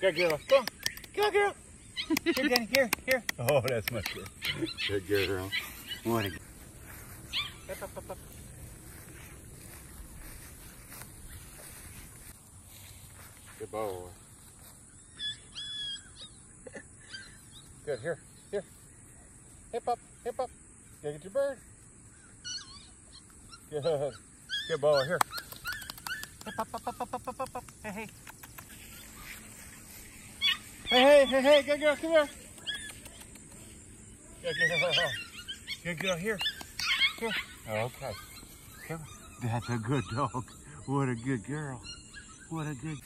Good girl. Go on. Go, girl. Here, Danny. Here, here. Oh, that's much good. Good girl. What a... Up, up, up, up. Good boy. Good. Here, here. Hip up, hip up. Go get your bird. Good. Good boy. Here. Hip up, up, up, up, up. Hey, hey. Hey, hey, hey, hey, good girl, come here. Good girl. Good girl, here. Here. Oh, okay. Come on. That's a good dog. What a good girl. What a good...